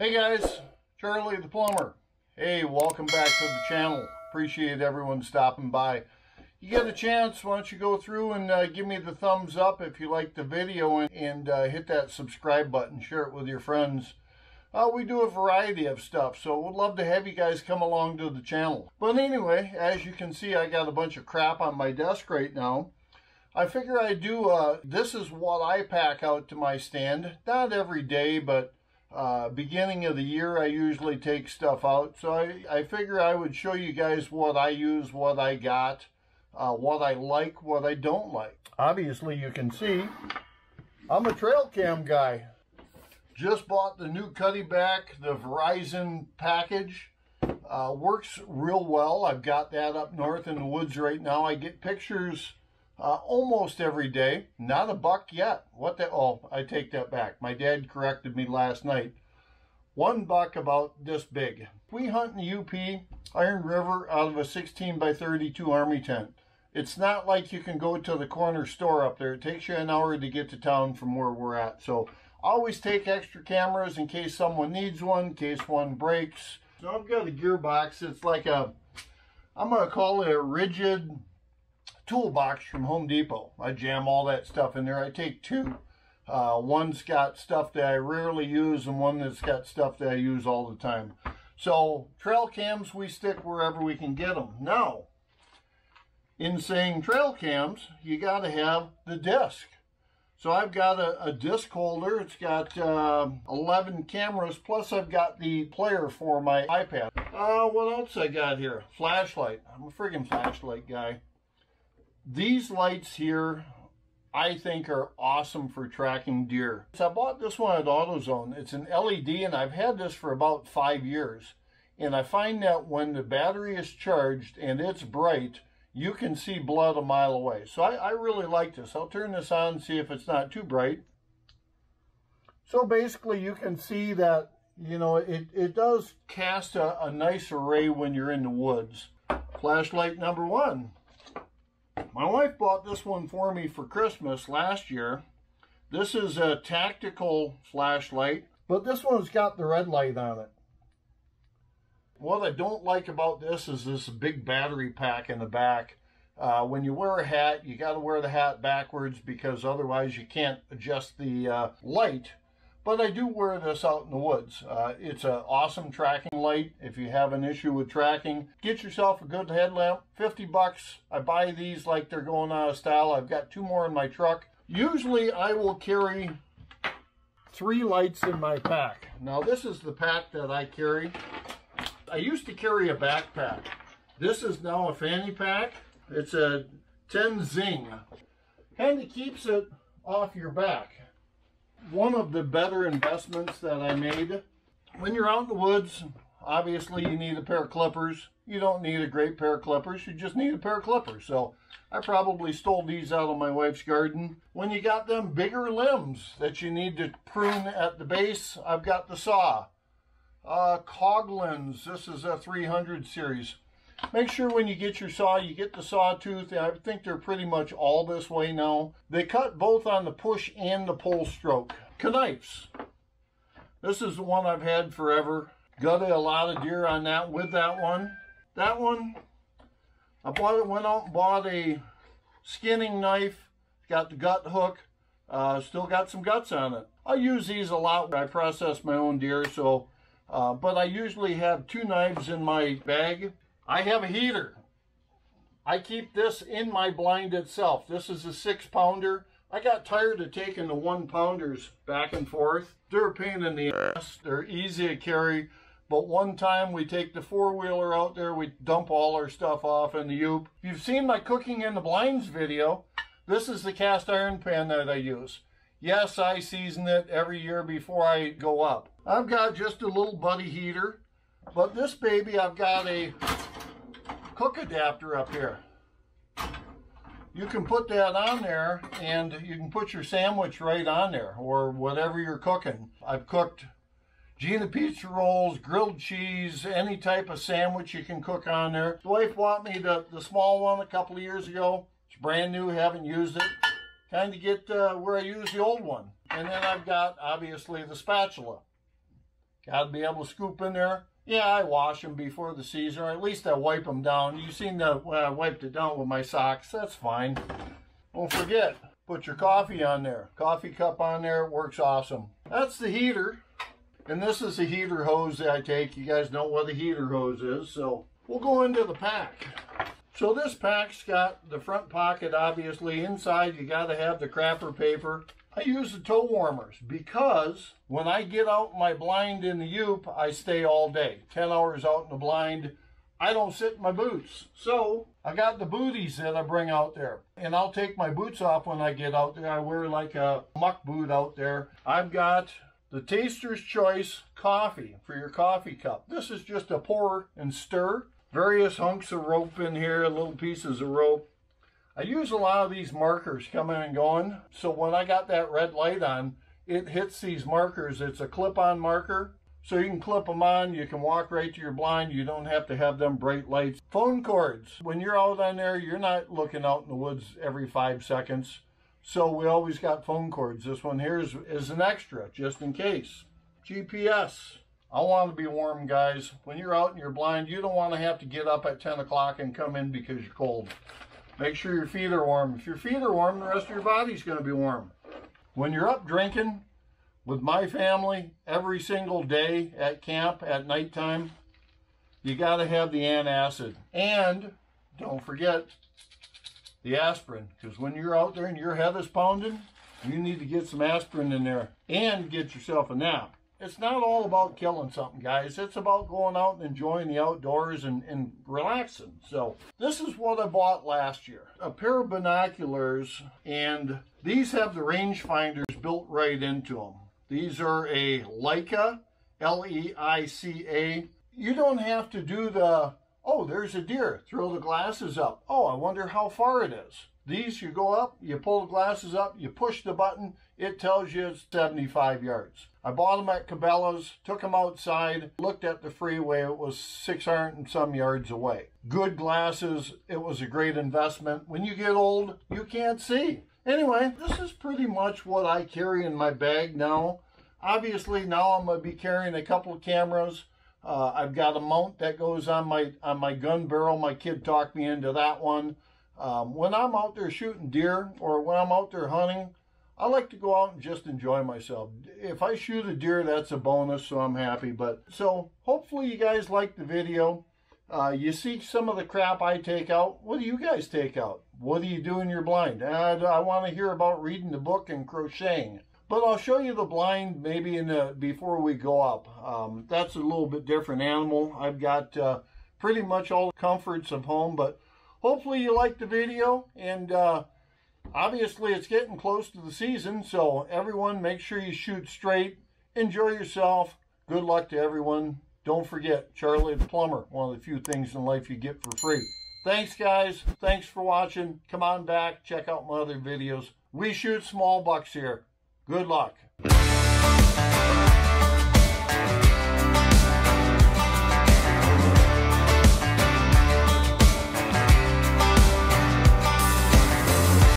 Hey guys, Charley the Plumber. Hey, welcome back to the channel. Appreciate everyone stopping by. You get a chance, why don't you go through and uh, give me the thumbs up if you like the video and, and uh, hit that subscribe button. Share it with your friends. Uh, we do a variety of stuff, so we'd love to have you guys come along to the channel. But anyway, as you can see, I got a bunch of crap on my desk right now. I figure I do, uh, this is what I pack out to my stand. Not every day, but uh, beginning of the year, I usually take stuff out. So I, I figure I would show you guys what I use, what I got, uh, what I like, what I don't like. Obviously, you can see I'm a trail cam guy. Just bought the new Cuddeback, the Verizon package. Uh, works real well. I've got that up north in the woods right now. I get pictures uh, almost every day. Not a buck yet. What the? Oh, I take that back. My dad corrected me last night. One buck about this big. We hunt in the UP, Iron River, out of a 16 by 32 army tent. It's not like you can go to the corner store up there. It takes you an hour to get to town from where we're at. So always take extra cameras in case someone needs one, in case one breaks. So I've got a gearbox. It's like a, I'm going to call it a Ridgid toolbox from Home Depot. I jam all that stuff in there. I take two. Uh, one's got stuff that I rarely use and one that's got stuff that I use all the time. So trail cams, we stick wherever we can get them. Now, in saying trail cams, you got to have the disc. So I've got a, a disc holder. It's got uh, 11 cameras, plus I've got the player for my iPad. Uh, what else I got here? Flashlight. I'm a friggin' flashlight guy. These lights here, I think are awesome for tracking deer. So I bought this one at AutoZone. It's an LED and I've had this for about five years. And I find that when the battery is charged and it's bright, you can see blood a mile away. So I, I really like this. I'll turn this on and see if it's not too bright. So basically you can see that, you know, it, it does cast a, a nice array when you're in the woods. Flashlight number one. My wife bought this one for me for Christmas last year. This is a tactical flashlight, but this one's got the red light on it. What I don't like about this is this big battery pack in the back. Uh, when you wear a hat, you got to wear the hat backwards because otherwise you can't adjust the uh, light. But I do wear this out in the woods. Uh, it's an awesome tracking light. If you have an issue with tracking, get yourself a good headlamp. 50 bucks. I buy these like they're going out of style. I've got two more in my truck. Usually I will carry three lights in my pack. Now this is the pack that I carry. I used to carry a backpack. This is now a fanny pack. It's a Tenzing. Kind of keeps it off your back. One of the better investments that I made. When you're out in the woods, obviously you need a pair of clippers. You don't need a great pair of clippers. You just need a pair of clippers. So I probably stole these out of my wife's garden. When you got them bigger limbs that you need to prune at the base, I've got the saw. Uh, Coghlan's, this is a 300 series. Make sure when you get your saw, you get the sawtooth. I think they're pretty much all this way now. They cut both on the push and the pull stroke. Knives. This is the one I've had forever. Gutted a lot of deer on that with that one. That one, I bought it, went out and bought a skinning knife. Got the gut hook. Uh, still got some guts on it. I use these a lot. When I process my own deer, so uh, but I usually have two knives in my bag. I have a heater. I keep this in my blind itself. This is a six pounder. I got tired of taking the one pounders back and forth. They're a pain in the ass. They're easy to carry. But one time we take the four wheeler out there, we dump all our stuff off in the Ute. If you've seen my cooking in the blinds video, this is the cast iron pan that I use. Yes, I season it every year before I go up. I've got just a little buddy heater, but this baby I've got a cook adapter up here. You can put that on there and you can put your sandwich right on there or whatever you're cooking. I've cooked Gina pizza rolls, grilled cheese, any type of sandwich you can cook on there. The wife bought me the, the small one a couple of years ago. It's brand new, haven't used it kind of get uh, where I use the old one. And then I've got, obviously, the spatula. Got to be able to scoop in there. Yeah, I wash them before the season, or at least I wipe them down. You've seen the when I wiped it down with my socks. That's fine. Don't forget, put your coffee on there. Coffee cup on there, works awesome. That's the heater. And this is the heater hose that I take. You guys know what a heater hose is, so we'll go into the pack. So this pack's got the front pocket, obviously. Inside, you got to have the crapper paper. I use the toe warmers because when I get out my blind in the Yoop, I stay all day. 10 hours out in the blind. I don't sit in my boots. So I got the booties that I bring out there. And I'll take my boots off when I get out there. I wear like a muck boot out there. I've got the Taster's Choice coffee for your coffee cup. This is just a pour and stir. Various hunks of rope in here, little pieces of rope. I use a lot of these markers coming and going. So when I got that red light on, it hits these markers. It's a clip-on marker. So you can clip them on, you can walk right to your blind, you don't have to have them bright lights. Phone cords, when you're out on there, you're not looking out in the woods every five seconds. So we always got phone cords. This one here is, is an extra, just in case. GPS, I want to be warm, guys. When you're out and you're blind, you don't want to have to get up at 10 o'clock and come in because you're cold. Make sure your feet are warm. If your feet are warm, the rest of your body's going to be warm. When you're up drinking with my family every single day at camp at nighttime, you got to have the antacid. And don't forget the aspirin, because when you're out there and your head is pounding, you need to get some aspirin in there and get yourself a nap it's not all about killing something, guys. It's about going out and enjoying the outdoors and, and relaxing. So this is what I bought last year. A pair of binoculars, and these have the rangefinders built right into them. These are a Leica, L-E-I-C-A. You don't have to do the, oh, there's a deer, throw the glasses up. Oh, I wonder how far it is. These, you go up, you pull the glasses up, you push the button, it tells you it's 75 yards. I bought them at Cabela's, took them outside, looked at the freeway. It was 600 and some yards away. Good glasses. It was a great investment. When you get old, you can't see. Anyway, this is pretty much what I carry in my bag now. Obviously, now I'm going to be carrying a couple of cameras. Uh, I've got a mount that goes on my on my gun barrel. My kid talked me into that one. Um, when I'm out there shooting deer or when I'm out there hunting, I like to go out and just enjoy myself. If I shoot a deer, that's a bonus, so I'm happy. But so hopefully you guys like the video. Uh, you see some of the crap I take out. What do you guys take out? What do you do in your blind? I, I want to hear about reading the book and crocheting. But I'll show you the blind maybe in the before we go up. Um, that's a little bit different animal. I've got uh, pretty much all the comforts of home, but hopefully you like the video and uh, obviously it's getting close to the season, so everyone make sure you shoot straight. Enjoy yourself. Good luck to everyone. Don't forget, Charley the Plumber, one of the few things in life you get for free. Thanks, guys. Thanks for watching. Come on back. Check out my other videos. We shoot small bucks here. Good luck.